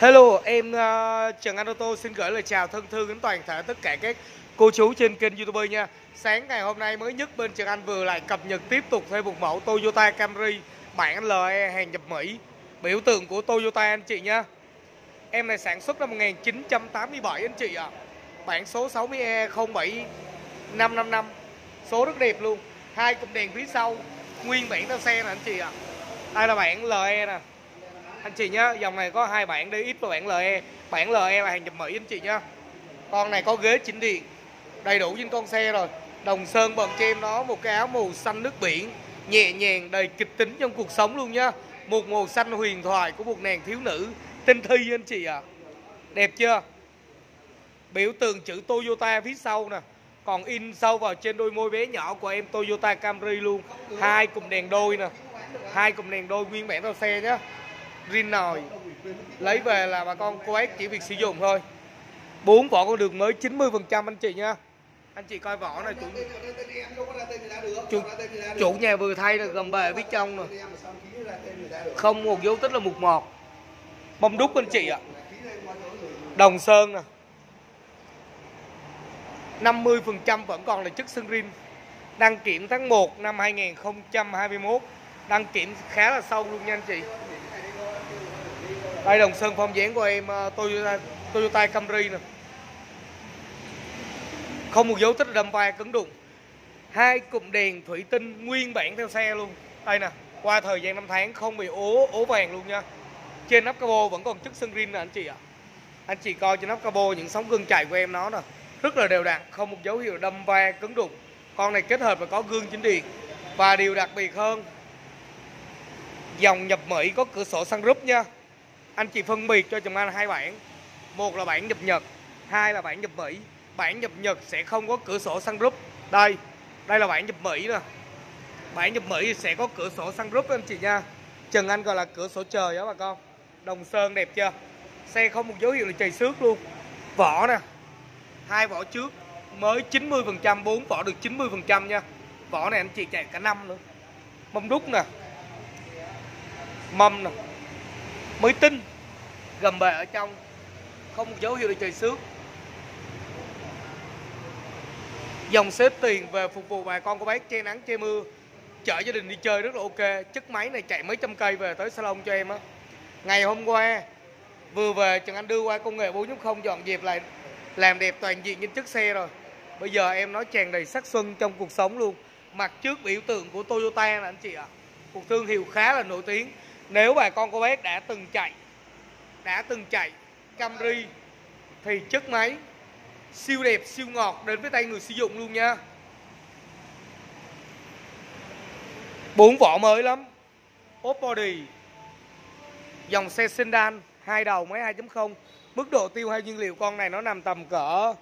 Hello, em uh, Trần Anh Ô Tô xin gửi lời chào thân thương đến toàn thể tất cả các cô chú trên kênh YouTube nha. Sáng ngày hôm nay mới nhất bên Trần Anh vừa lại cập nhật tiếp tục thêm một mẫu Toyota Camry bản LE hàng nhập Mỹ. Biểu tượng của Toyota anh chị nha. Em này sản xuất năm 1987 anh chị ạ. À. Bản số 60E07555. Số rất đẹp luôn. Hai cụm đèn phía sau, nguyên bản theo xe nè anh chị ạ. À. Đây là bản LE nè anh chị nhá dòng này có hai bản DX và bản LE bản LE là hàng nhập Mỹ, anh chị nhá con này có ghế chỉnh điện, đầy đủ trên con xe rồi. Đồng sơn bằng cho em nó một cái áo màu xanh nước biển, nhẹ nhàng, đầy kịch tính trong cuộc sống luôn nhá một màu xanh huyền thoại của một nàng thiếu nữ. Tinh thi anh chị ạ. À. đẹp chưa? Biểu tượng chữ Toyota phía sau nè. Còn in sâu vào trên đôi môi bé nhỏ của em, Toyota Camry luôn. Hai cụm đèn đôi nè. Hai cụm đèn đôi nguyên bản theo xe nhá rin nồi. Lấy về là bà con cô bác chỉ việc sử dụng thôi. Bốn vỏ con đường mới 90 phần trăm anh chị nha. Anh chị coi vỏ này chủ chủ, chủ nhà vừa thay được gầm bề phía trong rồi. Không một dấu tích là mục một. Bông đúc anh chị ạ. Đồng sơn nè. 50 phần trăm vẫn còn là chất sơn rin. Đăng kiểm tháng 1 năm 2021 đăng kiểm khá là sâu luôn nha anh chị đây đồng sơn phong dáng của em ờ, Toyota Toyota Camry nè. Không một dấu tích đâm vai cứng đụng hai cụm đèn thủy tinh nguyên bản theo xe luôn. Đây nè, qua thời gian năm tháng không bị ố ố vàng luôn nha. Trên nắp capo vẫn còn chất sân rin nè anh chị ạ. Anh chị coi trên nắp capo những sóng gương chạy của em nó nè. Rất là đều đặn, không một dấu hiệu đâm va cứng đụng con này kết hợp và có gương chính điện. Và điều đặc biệt hơn, dòng nhập Mỹ có cửa sổ sunroof nha anh chị phân biệt cho chồng anh hai bản một là bản nhập Nhật, hai là bản nhập Mỹ. Bản nhập Nhật sẽ không có cửa sổ sunroof đây đây là bản nhập Mỹ nè. Bản nhập Mỹ sẽ có cửa sổ sunroof anh chị nha. Trần Anh gọi là cửa sổ trời đó bà con. Đồng sơn đẹp chưa? Xe không một dấu hiệu là chày xước luôn. Vỏ nè. Hai vỏ trước, mới 90% bốn vỏ được 90% nha. Vỏ này anh chị chạy cả năm nữa. Mâm đúc nè. Mâm nè. Mới tinh gầm bề ở trong, không dấu hiệu là trời xước. Dòng xếp tiền về phục vụ bà con của bác, che nắng, che mưa, chở gia đình đi chơi rất là ok. Chất máy này chạy mấy trăm cây về tới salon cho em á. Ngày hôm qua, vừa về, Trần Anh đưa qua công nghệ 4.0 dọn dẹp lại, làm đẹp toàn diện trên chiếc xe rồi. Bây giờ em nói tràn đầy sắc xuân trong cuộc sống luôn. Mặt trước biểu tượng của Toyota là anh chị ạ. À. một thương hiệu khá là nổi tiếng. Nếu bà con cô bác đã từng chạy đã từng chạy Camry thì chất máy siêu đẹp, siêu ngọt đến với tay người sử dụng luôn nha. Bốn vỏ mới lắm. Ốp body. Dòng xe sedan, hai đầu máy 2.0 mức độ tiêu hao nhiên liệu con này nó nằm tầm cỡ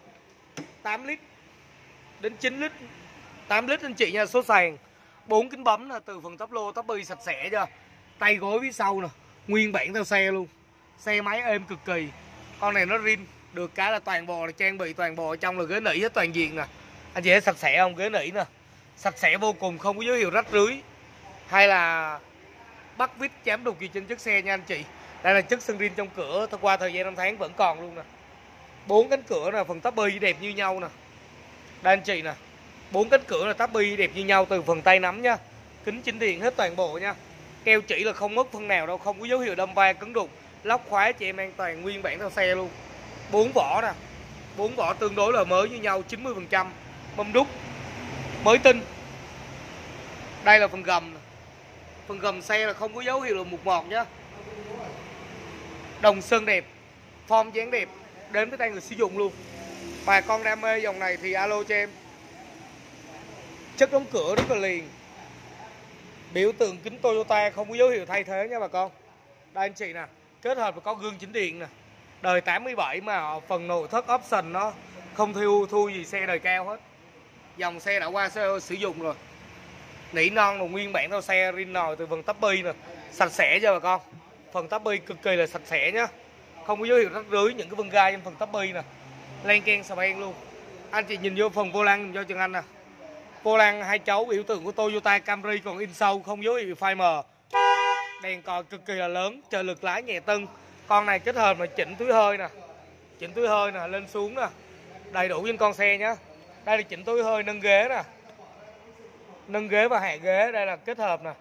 8 lít đến 9 lít. 8 lít anh chị nha, số sàn. Bốn kính bấm là từ phần tắp lô tắp bi sạch sẽ chưa tay gối phía sau nè, nguyên bản theo xe luôn xe máy êm cực kỳ. Con này nó rin được cái là toàn bộ là trang bị toàn bộ trong là ghế nỉ hết toàn diện nè. Anh chị thấy sạch sẽ không? Ghế nỉ nè. Sạch sẽ vô cùng, không có dấu hiệu rách rưới. Hay là bắt vít chém đục gì trên chiếc xe nha anh chị. Đây là chất sân rin trong cửa qua thời gian năm tháng vẫn còn luôn nè. Bốn cánh cửa là phần tắp bi đẹp như nhau nè. Đây anh chị nè. Bốn cánh cửa là tắp bi đẹp như nhau từ phần tay nắm nha. Kính chỉnh điện hết toàn bộ nha. Keo chỉ là không mất phân nào đâu, không có dấu hiệu đâm va cứng đục lóc khóa chị em an toàn, nguyên bản theo xe luôn. Bốn vỏ nè. Bốn vỏ tương đối là mới với nhau 90 phần trăm. Mâm đúc. Mới tinh. Đây là phần gầm phần gầm xe là không có dấu hiệu là mục mọt nhá. Đồng sơn đẹp. Form dáng đẹp. Đến tới tay người sử dụng luôn. Bà con đam mê dòng này thì alo cho em. Chất đóng cửa rất là liền. Biểu tượng kính Toyota, không có dấu hiệu thay thế nha bà con. Đây anh chị nè kết hợp với có gương chỉnh điện nè. Đời 87 mà, phần nội thất option nó không thiêu thu gì xe đời cao hết. Dòng xe đã qua xe sử dụng rồi. Nỉ non là nguyên bản theo xe rin nồi từ phần tắp bi nè. Sạch sẽ cho bà con. Phần tắp bi cực kỳ là sạch sẽ nhá. Không có dấu hiệu rách rưới những cái vân gai trên phần tắp bi nè. Len ken sờ ben luôn. Anh chị nhìn vô phần vô lăng cho Trần Anh nè. Vô lăng hai cháu biểu tượng của Toyota Camry còn in sâu, không dấu hiệu phai mờ đèn còi cực kỳ là lớn trợ lực lái nhẹ tân con này kết hợp là chỉnh túi hơi nè, chỉnh túi hơi nè, lên xuống nè. Đầy đủ trên con xe nhá. Đây là chỉnh túi hơi nâng ghế nè. Nâng ghế và hạ ghế, đây là kết hợp nè.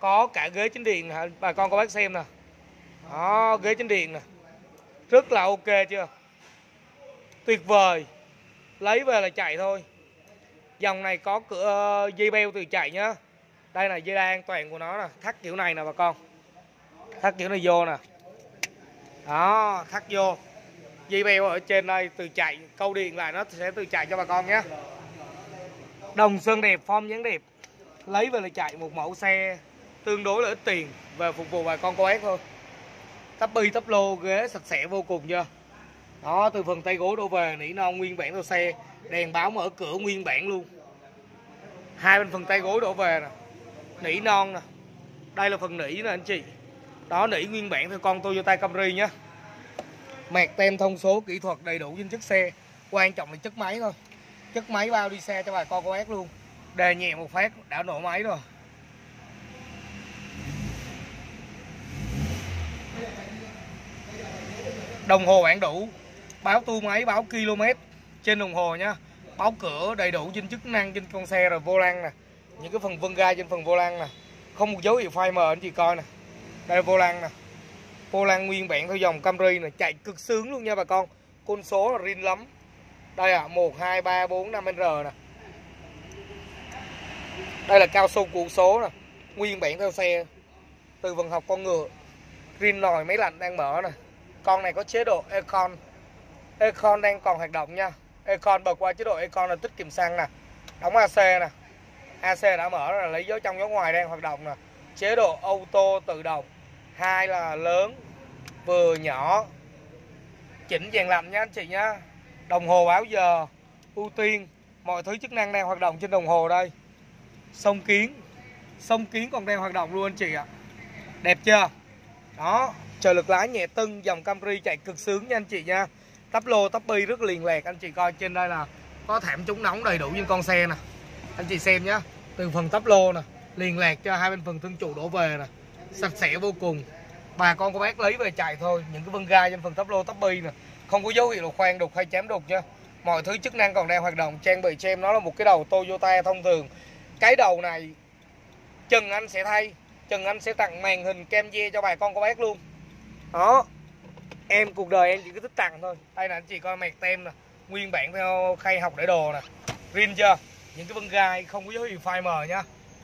Có cả ghế chính điện nè bà con có bác xem nè. Đó, ghế chính điện nè. Rất là ok chưa? Tuyệt vời. Lấy về là chạy thôi. Dòng này có cửa ờ, dây beo từ chạy nhá đây là dây đai an toàn của nó nè. Thắt kiểu này nè bà con. Thắt kiểu này vô nè. Đó, thắt vô. Dây beo ở trên đây, từ chạy, câu điện lại, nó sẽ từ chạy cho bà con nhé. Đồng sơn đẹp, form dáng đẹp. Lấy về là chạy một mẫu xe tương đối là ít tiền về phục vụ bà con cô ép thôi. Tắp bi, tắp lô, ghế sạch sẽ vô cùng chưa đó, từ phần tay gối đổ về, nỉ non, nguyên bản theo xe. Đèn báo mở cửa nguyên bản luôn. Hai bên phần tay gối đổ về nè nỉ non nè. Đây là phần nỉ nè anh chị. Đó, nỉ nguyên bản theo con Toyota Camry nhé mạc tem thông số kỹ thuật đầy đủ trên chiếc xe. Quan trọng là chất máy thôi. Chất máy bao đi xe cho bà con cô bác luôn. Đề nhẹ một phát đã nổ máy rồi. Đồng hồ bản đủ. Báo tu máy, báo km. Trên đồng hồ nhá. Báo cửa đầy đủ trên chức năng trên con xe rồi vô lăng nè những cái phần vân ga trên phần vô lăng nè. Không một dấu hiệu phai mờ anh chị coi nè. Đây là vô lăng nè. Vô lăng nguyên bản theo dòng Camry nè, chạy cực sướng luôn nha bà con. Con số là rin lắm. Đây à 1 2 3 4 5 R nè. Đây là cao su cuộn số nè. Nguyên bản theo xe từ vận học con ngựa. Rin nồi máy lạnh đang mở nè. Con này có chế độ Econ Econ đang còn hoạt động nha. Econ bật qua chế độ Econ là tích kiệm xăng nè. Đóng AC nè. AC đã mở là lấy gió trong gió ngoài đang hoạt động nè. Chế độ auto tự động. Hai là lớn, vừa nhỏ. Chỉnh dàn lạnh nha anh chị nhá đồng hồ báo giờ, ưu tiên. Mọi thứ chức năng đang hoạt động trên đồng hồ đây. Sông kiến. Sông kiến còn đang hoạt động luôn anh chị ạ. Đẹp chưa? Đó, trời lực lái nhẹ tưng, dòng Camry chạy cực sướng nha anh chị nha. Tắp lô, tắp bi rất liền lẹt anh chị coi. Trên đây là có thảm chống nóng đầy đủ trên con xe nè anh chị xem nhá. Từ phần tắp lô nè liền lạc cho hai bên phần thân trụ đổ về nè. Sạch sẽ vô cùng. Bà con cô bác lấy về chạy thôi. Những cái vân gai trên phần tắp lô tắp bi nè. Không có dấu hiệu là khoan đục hay chém đục nha. Mọi thứ chức năng còn đang hoạt động. Trang bị cho em nó là một cái đầu Toyota thông thường. Cái đầu này chừng anh sẽ thay. Chừng anh sẽ tặng màn hình kem dê cho bà con cô bác luôn. Đó. Em cuộc đời em chỉ có thích tặng thôi. Đây là anh chị coi mẹt tem nè. Nguyên bản theo khay học để đồ nè. Rin chưa? Những cái vân gai không có dấu hiệu phai mờ nhá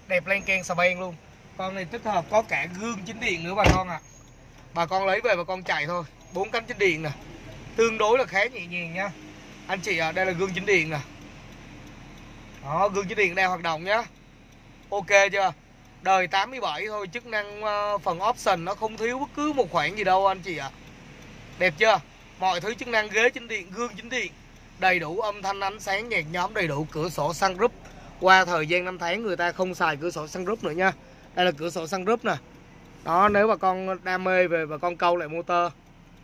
đẹp len ken xà beng luôn. Con này tích hợp có cả gương chính điện nữa bà con ạ. À. bà con lấy về bà con chạy thôi. Bốn cánh chính điện nè. Tương đối là khá nhẹ nhàng nhá anh chị à, đây là gương chính điện nè. Đó gương chính điện đang hoạt động nhá. Ok chưa? Đời 87 thôi chức năng ờ, phần option nó không thiếu bất cứ một khoản gì đâu anh chị ạ. À. đẹp chưa? Mọi thứ chức năng ghế chính điện gương chính điện đầy đủ âm thanh, ánh sáng, nhạc nhóm, đầy đủ cửa sổ sunroof qua thời gian năm tháng, người ta không xài cửa sổ sunroof nữa nha. Đây là cửa sổ sunroof nè. Đó, nếu mà con đam mê về và con câu lại motor.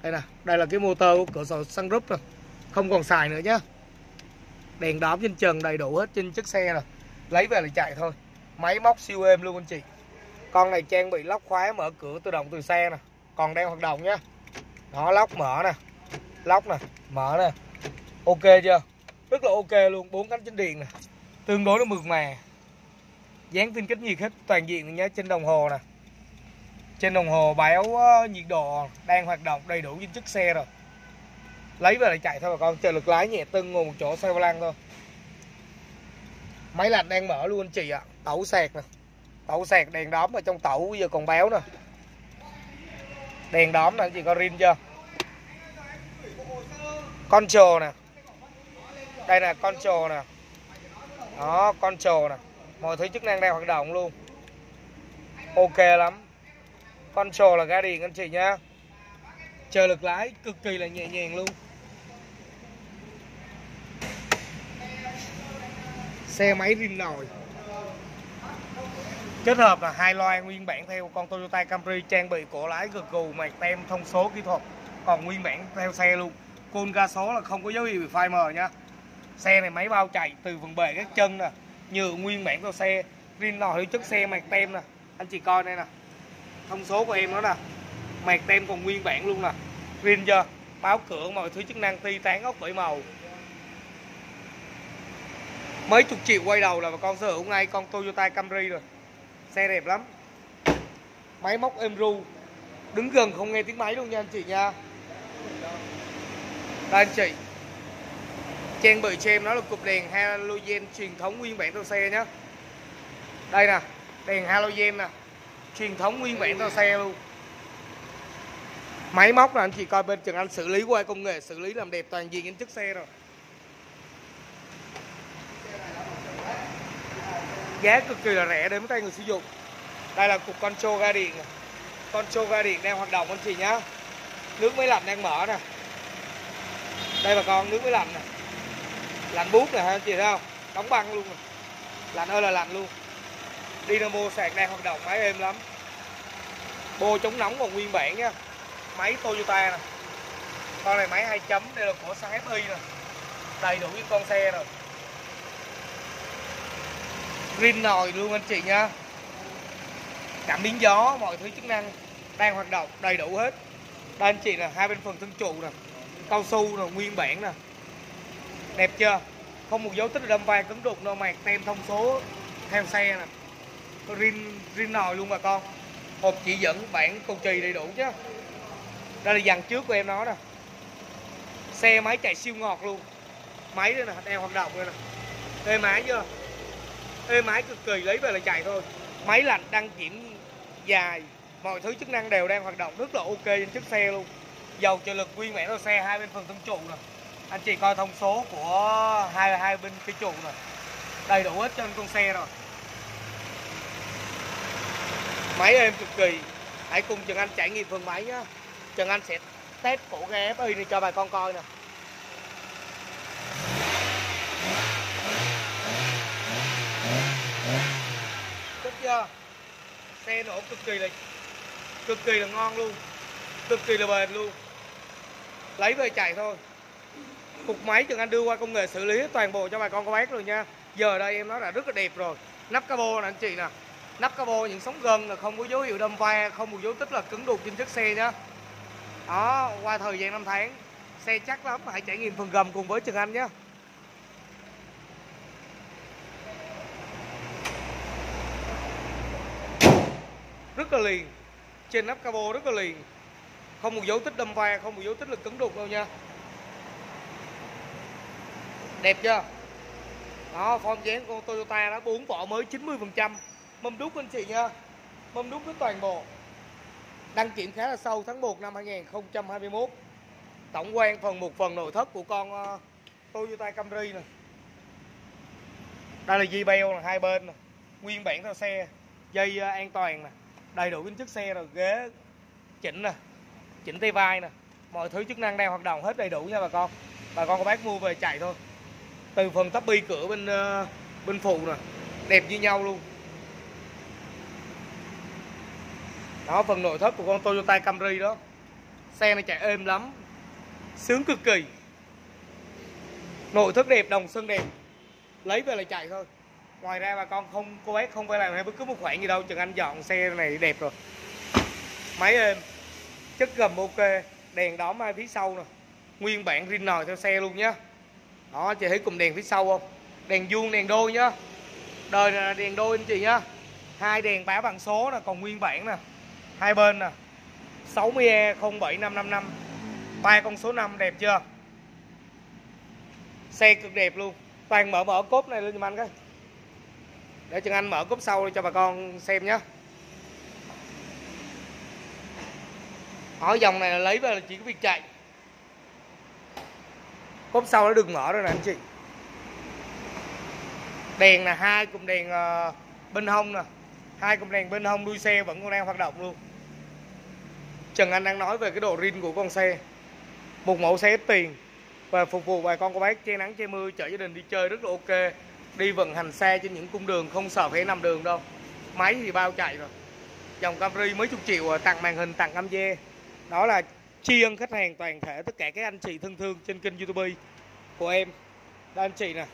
Đây nè, đây là cái motor của cửa sổ sunroof rồi không còn xài nữa nhá. Đèn đóm trên trần đầy đủ hết trên chiếc xe rồi lấy về là chạy thôi. Máy móc siêu êm luôn anh chị. Con này trang bị lóc khóa mở cửa tự động từ xe nè. Còn đang hoạt động nhá. Đó, lóc mở nè. Lóc nè, mở nè ok chưa? Rất là ok luôn, bốn cánh chính điện nè. Tương đối nó mượt mà. Dán tinh kích nhiệt hết toàn diện nhé, trên đồng hồ nè. Trên đồng hồ báo ờ, nhiệt độ đang hoạt động đầy đủ trên chiếc xe rồi. Lấy về lại chạy thôi bà con, chờ lực lái nhẹ tưng ngồi một chỗ xe lăng thôi. Máy lạnh đang mở luôn anh chị ạ. À. tẩu sạc nè. Tẩu sạc đèn đóm ở trong tẩu bây giờ còn béo nè. Đèn đóm nè, anh chị có rin chưa? Con trồ nè đây là con trồ nè. Đó, con trồ nè. Mọi thứ chức năng đang hoạt động luôn. Ok lắm. Con trồ là ga điện anh chị nhá. Chờ lực lái cực kỳ là nhẹ nhàng luôn. Xe máy rim nồi. Kết hợp là hai loa nguyên bản theo con Toyota Camry trang bị cổ lái gật gù mạch tem thông số kỹ thuật. Còn nguyên bản theo xe luôn. Côn ga số là không có dấu hiệu bị phai mờ nha xe này máy bao chạy từ phần bề các chân nè, nhựa nguyên bản của xe. Rin lò hiệu chất xe, mạc tem nè. Anh chị coi đây nè. Thông số của em đó nè. Mạc tem còn nguyên bản luôn nè. Rin chưa báo cửa mọi thứ chức năng ti tán ốc bảy màu. Mấy chục triệu quay đầu là bà con sở hữu ngay con Toyota Camry rồi. Xe đẹp lắm. Máy móc êm ru. Đứng gần không nghe tiếng máy luôn nha anh chị nha. Đây anh chị trang bị cho em nó là cục đèn halogen truyền thống nguyên bản tàu xe nhé đây nè, đèn halogen nè, truyền thống nguyên bản tàu xe luôn. Máy móc là anh chị coi bên trường Anh xử lý qua công nghệ, xử lý làm đẹp toàn diện những chiếc xe rồi. Giá cực kỳ là rẻ đến với tay người sử dụng. Đây là cục control ga điện control ga điện đang hoạt động anh chị nhá. Nước máy lạnh đang mở nè. Đây bà con, nước máy lạnh nè lạnh bút ha anh chị thấy không? Đóng băng luôn rồi. lạnh ơi là lạnh luôn. Dynamo sạc đang hoạt động, máy êm lắm. Bô chống nóng còn nguyên bản nhá máy Toyota nè. Con này máy 2 chấm, đây là của xăng FI nè. Đầy đủ những con xe rồi. Green nồi luôn anh chị nha. Cảm biến gió, mọi thứ chức năng đang hoạt động đầy đủ hết. Đây anh chị nè, hai bên phần thân trụ nè. Cao su nè, nguyên bản nè đẹp chưa? Không một dấu tích đâm vai cứng đục đâu mạc tem thông số theo xe nè. Rin rin nồi luôn bà con. Hộp chỉ dẫn bản cầu trì đầy đủ chứ. Đây là dàn trước của em nó nè. Xe máy chạy siêu ngọt luôn. Máy đây nè đang hoạt động đây nè. Ê máy chưa? Ê máy cực kỳ lấy về là chạy thôi. Máy lạnh đăng kiểm dài. Mọi thứ chức năng đều đang hoạt động, rất là ok trên chiếc xe luôn. Dầu trợ lực nguyên bản xe hai bên phần thân trụ nè anh chị coi thông số của hai hai bên cái trụ rồi đầy đủ hết trên con xe rồi. Máy êm cực kỳ. Hãy cùng Trần Anh trải nghiệm phần máy nhá. Trần Anh sẽ test cổ ghế FI này cho bà con coi nè. Thích chưa? Xe nổ cực kỳ là Cực kỳ là ngon luôn. Cực kỳ là bền luôn. Lấy về chạy thôi. Cục máy trường Anh đưa qua công nghệ xử lý toàn bộ cho bà con cô bác rồi nha. Giờ đây em nói là rất là đẹp rồi. Nắp cabo nè, anh chị nè. Nắp cabo những sóng gân là không có dấu hiệu đâm va, Không có dấu tích là cứng đục trên chiếc xe nhá. Đó, qua thời gian năm tháng, Xe chắc lắm hãy trải nghiệm phần gầm cùng với trường Anh nhé rất là liền. Trên nắp cabo rất là liền. Không một dấu tích đâm va, không một dấu tích là cứng đục đâu nha đẹp chưa? Đó form dáng con Toyota đó bốn vỏ mới 90 phần trăm. Mâm đúc anh chị nha mâm đúc với toàn bộ. Đăng kiểm khá là sâu tháng 1 năm 2021 tổng quan phần một phần nội thất của con uh, Toyota Camry này đây là dây beo hai bên này. nguyên bản theo xe dây uh, an toàn nè. Đầy đủ kính chiếc xe rồi ghế chỉnh nè chỉnh tay vai nè. Mọi thứ chức năng đang hoạt động hết đầy đủ nha bà con. Bà con có bác mua về chạy thôi từ phần tắp bi cửa bên ờ, bên phụ nè. Đẹp như nhau luôn. Đó, phần nội thất của con Toyota Camry đó. Xe này chạy êm lắm. Sướng cực kỳ. Nội thất đẹp, đồng sơn đẹp. Lấy về là chạy thôi. Ngoài ra bà con không, cô bác không phải làm hay bất cứ một khoản gì đâu. Chừng Anh dọn xe này đẹp rồi. Máy êm. Chất gầm ok. Đèn đóm hai phía sau nè. Nguyên bản rin nồi theo xe luôn nhá đó, chị thấy cùng đèn phía sau không? Đèn vuông, đèn đôi nhá. Đời này là đèn đôi anh chị nhá. Hai đèn báo bằng số nè, còn nguyên bản nè. Hai bên nè. 60E 07555 ba con số 5 đẹp chưa? Xe cực đẹp luôn. Toàn mở mở cốp này lên giùm anh cái. Để chân Anh mở cốp sau cho bà con xem nhé ở dòng này là lấy về là chỉ có việc chạy cốp sau nó đừng mở rồi nè anh chị. Đèn là hai cụm đèn ờ, bên hông nè. Hai cụm đèn bên hông đuôi xe vẫn còn đang hoạt động luôn. Trần Anh đang nói về cái độ rin của con xe. Một mẫu xe ít tiền. Và phục vụ bà con cô bác che nắng, che mưa, chở gia đình đi chơi rất là ok. Đi vận hành xe trên những cung đường không sợ phải nằm đường đâu. Máy thì bao chạy rồi. Dòng Camry mấy chục triệu à, tặng màn hình, tặng âm dê đó là tri ân khách hàng toàn thể tất cả các anh chị thân thương trên kênh youtube của em. Đây, anh chị nè.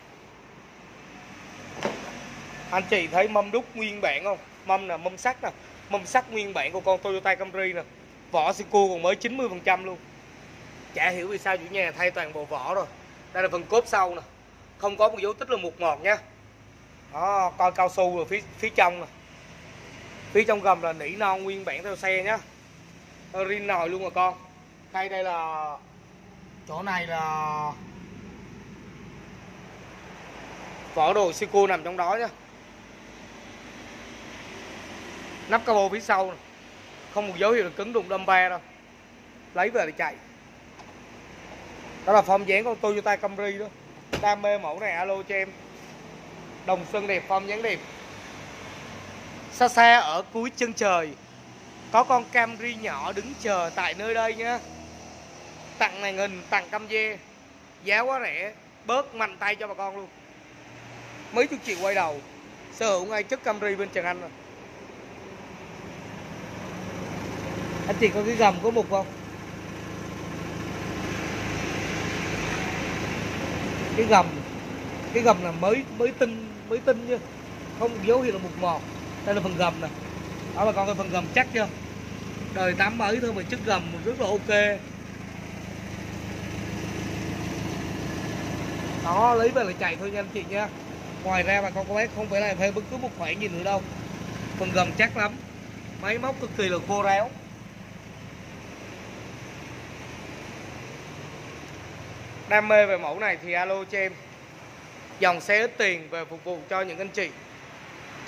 Anh chị thấy mâm đúc nguyên bản không? Mâm nè, mâm sắt nè. Mâm sắt nguyên bản của con Toyota Camry nè. Vỏ sơ còn mới 90 phần trăm luôn. Chả hiểu vì sao chủ nhà thay toàn bộ vỏ rồi. Đây là phần cốp sau nè. Không có một dấu tích là một ngọt nha. Đó, coi cao su rồi phía phía trong nè. Phía trong gầm là nỉ non nguyên bản theo xe nhá. Rin nồi luôn mà con đây đây là chỗ này là vỏ đồ sico nằm trong đó nhá. Nắp cabo phía sau này. không một dấu hiệu là cứng đụng đâm ba đâu. Lấy về để chạy. Đó là form dáng của Toyota Camry đó. Đam mê mẫu này, alo cho em. Đồng xuân đẹp, form dáng đẹp. Xa xa ở cuối chân trời, có con Camry nhỏ đứng chờ tại nơi đây nhá tặng này nghìn tặng cam dê. Giá quá rẻ, bớt mạnh tay cho bà con luôn. Mấy chục triệu quay đầu, sở hữu ngay chất Camry bên Trần Anh rồi. Anh chị có cái gầm có mục không? Cái gầm cái gầm là mới mới tinh mới tinh chứ. Không dấu hiệu là mục mọt. Đây là phần gầm nè. Đó là con cái phần gầm chắc chưa? Đời tám mới thôi, mà chất gầm rất là ok. Đó, lấy về là chạy thôi nha anh chị nha. Ngoài ra bà con có bác không phải là thuê bất cứ một khoản gì nữa đâu. Phần gầm chắc lắm. Máy móc cực kỳ là khô ráo. Đam mê về mẫu này thì alo cho em. Dòng xe ít tiền về phục vụ cho những anh chị.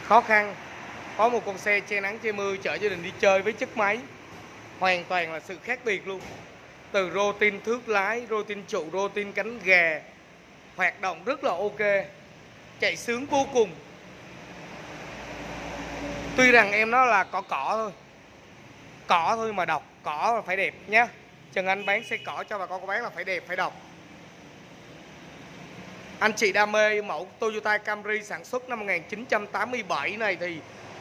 Khó khăn. Có một con xe che nắng che mưa chở gia đình đi chơi với chiếc máy. Hoàn toàn là sự khác biệt luôn. Từ rô tin thước lái rô tin trụ rô tin cánh gà hoạt động rất là ok. Chạy sướng vô cùng. Tuy rằng em nó là cỏ cỏ thôi. Cỏ thôi mà đọc, cỏ là phải đẹp nhé Trần Anh bán xe cỏ cho bà con có bán là phải đẹp, phải đọc. Anh chị đam mê mẫu Toyota Camry sản xuất năm 1987 này thì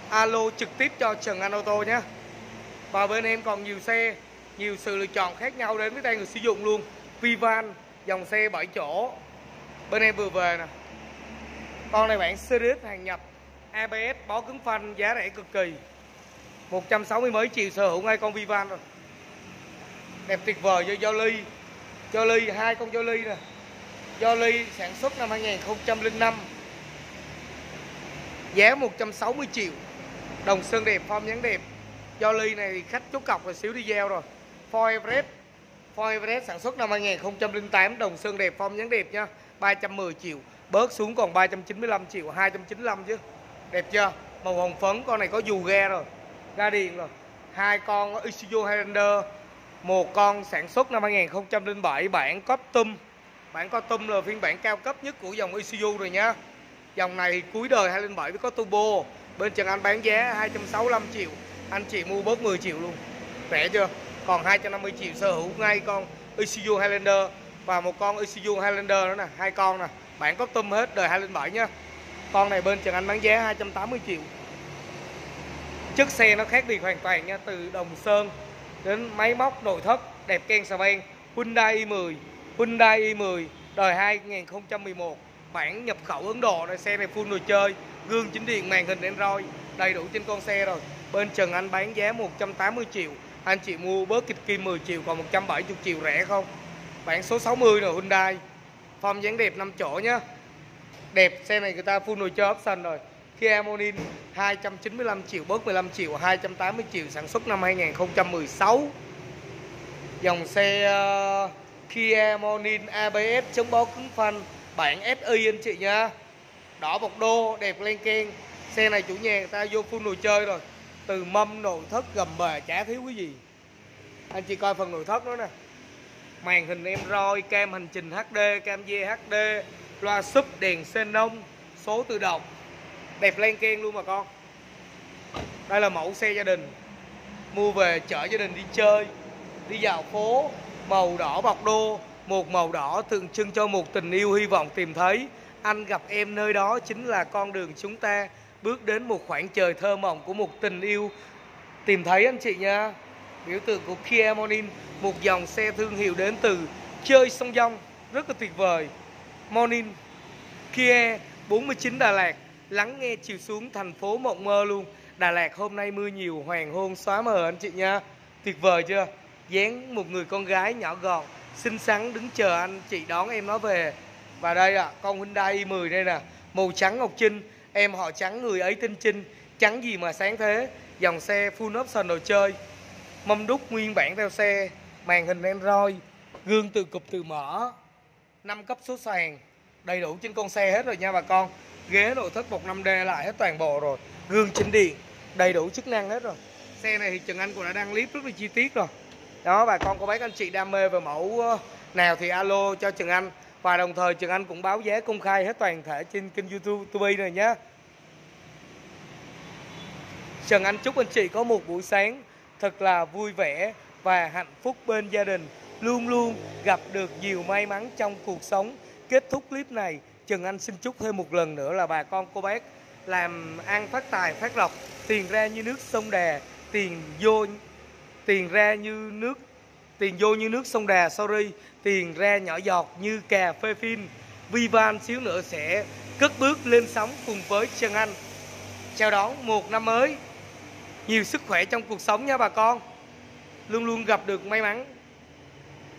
alo trực tiếp cho Trần Anh Ô tô nhé và bên em còn nhiều xe, nhiều sự lựa chọn khác nhau đến với tay người sử dụng luôn. Vivan, dòng xe 7 chỗ bên em vừa về nè. Con này bản Series hàng nhập ABS bó cứng phanh, giá rẻ cực kỳ. 160 mấy triệu sở hữu ngay con Vivan rồi. Đẹp tuyệt vời cho Jolly. Jolly, hai con Jolly nè. Jolly sản xuất năm 2005 giá 160 triệu. Đồng sơn đẹp, form dáng đẹp. Jolly này thì khách chốt cọc rồi xíu đi gieo rồi. Ford Everest. Ford Everest sản xuất năm 2008 đồng sơn đẹp, form dáng đẹp nha. 310 triệu. Bớt xuống còn 395 triệu 295 chứ. Đẹp chưa? Màu hồng phấn, con này có dù ghe rồi ga điện rồi. Hai con Isuzu Highlander, một con sản xuất năm 2007 bản custom. Bản custom là phiên bản cao cấp nhất của dòng Isuzu rồi nhá dòng này cuối đời 207 với có turbo. Bên Trần Anh bán giá 265 triệu, anh chị mua bớt 10 triệu luôn. Rẻ chưa? Còn 250 triệu sở hữu ngay con Isuzu Highlander và một con Isuzu Highlander nữa nè, hai con nè. Bản có tâm hết đời 207 nha con này bên Trần Anh bán giá 280 triệu. Chất xe nó khác biệt hoàn toàn nha, từ đồng sơn đến máy móc nội thất, đẹp ken xà beng. Hyundai i10 Hyundai i10 đời 2011 bản nhập khẩu Ấn Độ này, xe này full đồ chơi, gương chính điện, màn hình Android, đầy đủ trên con xe rồi. Bên Trần Anh bán giá 180 triệu. Anh chị mua bớt kịch kim 10 triệu, còn 170 triệu rẻ không? Bản số 60 rồi Hyundai. Form dáng đẹp 5 chỗ nhá. Đẹp xe này người ta full nồi chơi option rồi. Kia Morning 295 triệu bớt 15 triệu 280 triệu sản xuất năm 2016 dòng xe uh, Kia Morning ABS chống bó cứng phanh bản SI anh chị nha đỏ bọc đô đẹp lên ken xe này chủ nhà người ta vô full nồi chơi rồi. Từ mâm nội thất gầm bề chả thiếu cái gì. Anh chị coi phần nội thất đó nè màn hình em roi cam hành trình HD cam VHD, HD loa sub đèn xenon số tự động. Đẹp len keng luôn mà con. Đây là mẫu xe gia đình. Mua về chở gia đình đi chơi đi dạo phố màu đỏ bọc đô một màu đỏ tượng trưng cho một tình yêu hy vọng tìm thấy. Anh gặp em nơi đó chính là con đường chúng ta bước đến một khoảng trời thơ mộng của một tình yêu tìm thấy anh chị nha biểu tượng của Kia Morning một dòng xe thương hiệu đến từ chơi sông dông rất là tuyệt vời. Morning Kia 49 Đà Lạt lắng nghe chiều xuống thành phố mộng mơ luôn. Đà Lạt hôm nay mưa nhiều hoàng hôn xóa mờ anh chị nha. Tuyệt vời chưa? Dáng một người con gái nhỏ gọn xinh xắn đứng chờ anh chị đón em nó về. Và đây ạ à, con Hyundai i10 đây nè màu trắng ngọc trinh em họ trắng người ấy tinh trinh trắng gì mà sáng thế. Dòng xe full option đồ chơi mâm đúc nguyên bản theo xe, màn hình Android gương từ cụp từ mở, năm cấp số sàn. Đầy đủ trên con xe hết rồi nha bà con. Ghế nội thất một 5D lại hết toàn bộ rồi. Gương chỉnh điện, đầy đủ chức năng hết rồi. Xe này thì Trần Anh cũng đã đăng clip rất là chi tiết rồi. Đó, bà con, cô bác anh chị đam mê về mẫu ờ, nào thì alo cho Trần Anh. Và đồng thời Trần Anh cũng báo giá công khai hết toàn thể trên kênh YouTube này nhé Trần Anh chúc anh chị có một buổi sáng thật là vui vẻ và hạnh phúc bên gia đình. Luôn luôn gặp được nhiều may mắn trong cuộc sống. Kết thúc clip này, Trần Anh xin chúc thêm một lần nữa là bà con cô bác làm ăn phát tài, phát lộc, tiền ra như nước sông đà tiền vô, tiền ra như nước, tiền vô như nước sông đà sorry, tiền ra nhỏ giọt như cà phê phin. Vivan xíu nữa sẽ cất bước lên sóng cùng với Trần Anh. Chào đón một năm mới nhiều sức khỏe trong cuộc sống nha bà con. Luôn luôn gặp được may mắn.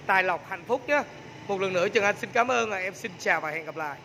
Tài lộc hạnh phúc nhé. Một lần nữa, Trần Anh xin cảm ơn và em xin chào và hẹn gặp lại.